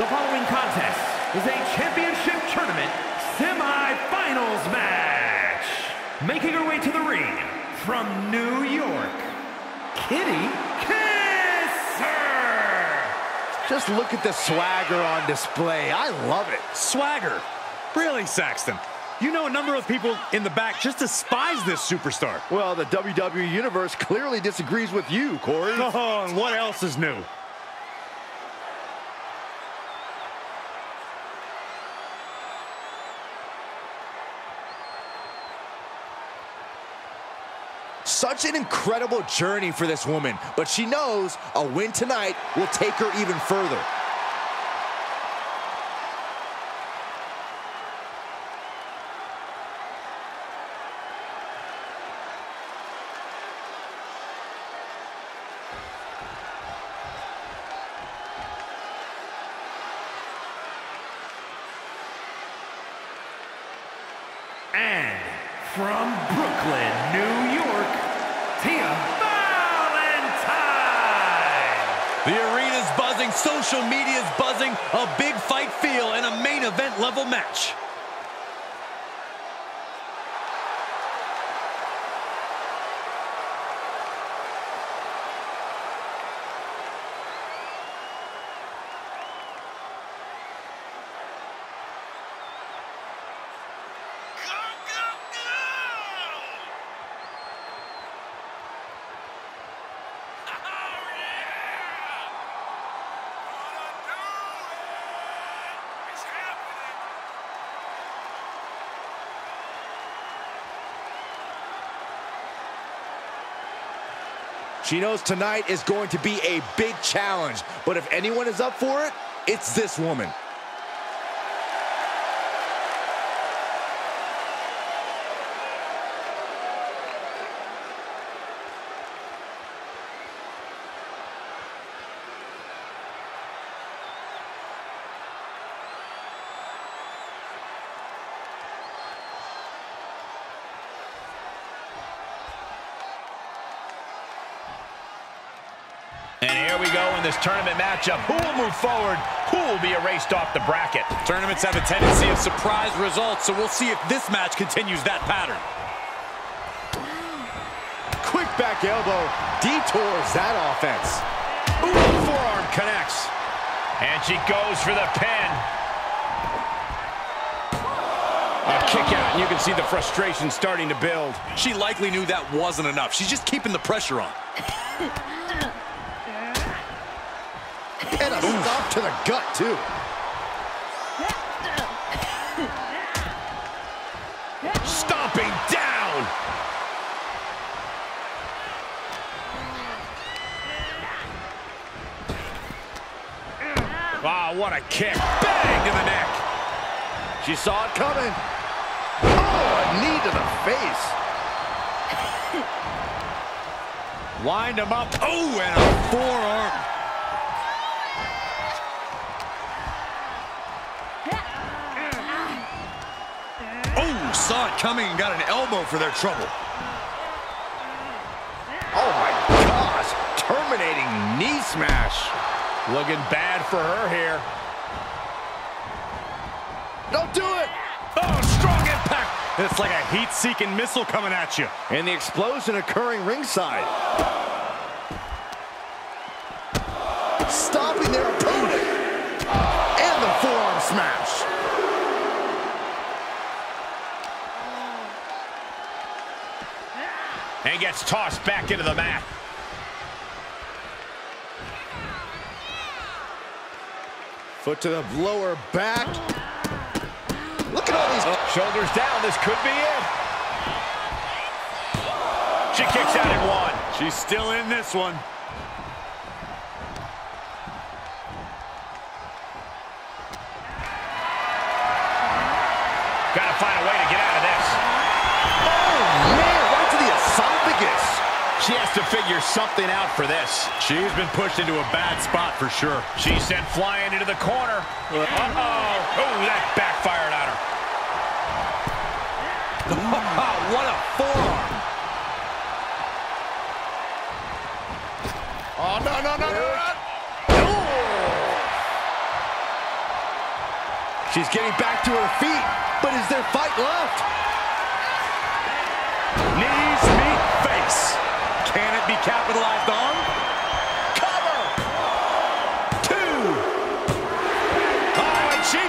The following contest is a championship tournament semi-finals match. Making her way to the ring from New York, Kitty Kisser. Just look at the swagger on display. I love it. Swagger? Really, Saxton? You know a number of people in the back just despise this superstar. Well, the WWE Universe clearly disagrees with you, Corey. Oh, and what else is new? Such an incredible journey for this woman, but she knows a win tonight will take her even further. And from The arena's buzzing, social media's buzzing, a big fight feel, and a main event level match. She knows tonight is going to be a big challenge, but if anyone is up for it, it's this woman. We go in this tournament matchup. Who will move forward? Who will be erased off the bracket? Tournaments have a tendency of surprise results, so we'll see if this match continues that pattern. Quick back elbow detours that offense. Ooh, forearm connects. And she goes for the pin. A kick out, and you can see the frustration starting to build. She likely knew that wasn't enough. She's just keeping the pressure on. And a stop to the gut, too. Stomping down. Wow, what a kick. Bang to the neck. She saw it coming. Oh, a knee to the face. Wind him up. Oh, and a forearm. Oh, saw it coming and got an elbow for their trouble. Oh, my gosh. Terminating knee smash. Looking bad for her here. Don't do it. Oh, strong impact. It's like a heat-seeking missile coming at you. And the explosion occurring ringside. Stopping their opponent. And the forearm smash. And gets tossed back into the mat. Foot to the lower back. Look at all these. Oh, shoulders down, this could be it. She kicks out at one. She's still in this one. Gotta find a way to get out of this. Oh, man, right to the esophagus. She has to figure something out for this. She's been pushed into a bad spot for sure. She's sent flying into the corner. Uh-oh. Oh, that backfired on her. what a forearm. Oh, no, no, no, no, no. She's getting back to her feet, but is there fight left? Knees meet face. Can it be capitalized on? Cover. Two. Oh, and she